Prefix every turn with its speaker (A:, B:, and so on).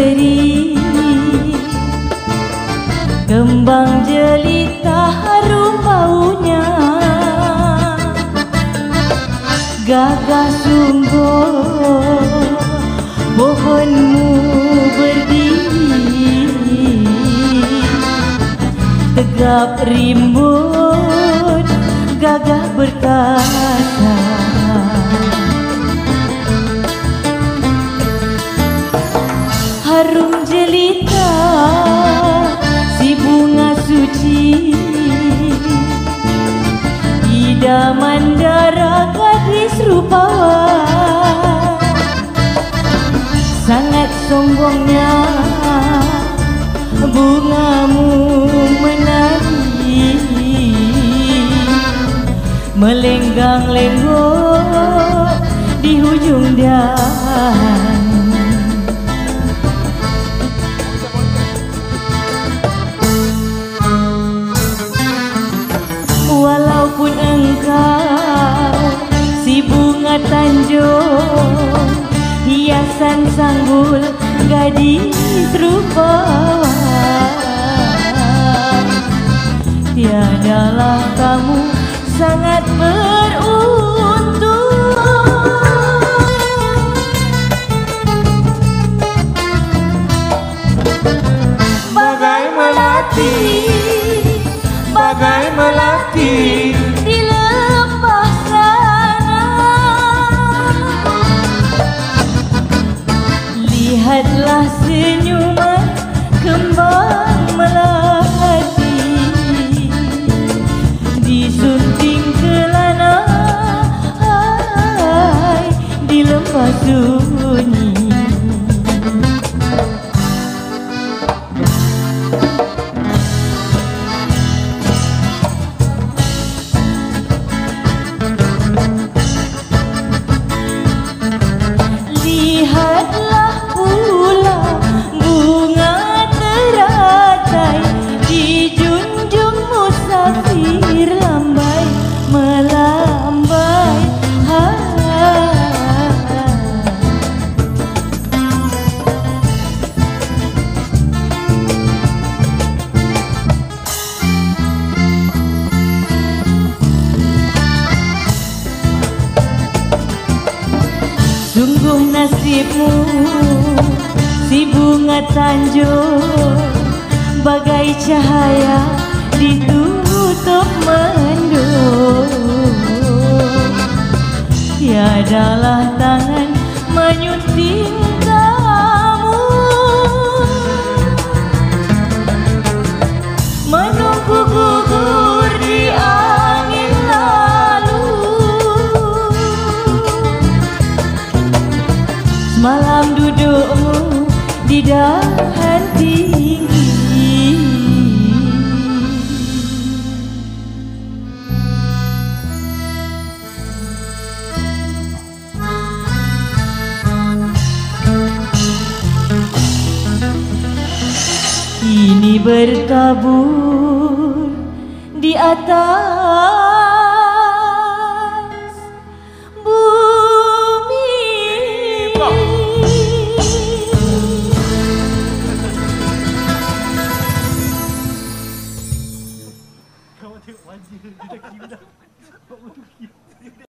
A: negeri Kembang jelita harum baunya. Gagah sungguh pohonmu berdiri. Tegap rimbun gagah berkata Idaman darah gadis rupawan Sangat sombongnya Bungamu menari Melenggang-lenggok di hujung dahan sanggul gadis rupawan Tiadalah kamu sangat beruntung. Bagai melati
B: Bagai melati
A: di nasibmu si bunga tanjung Bagai cahaya ditutup mendung di dahan tinggi Kini bertabur di atas
B: di, di tequila.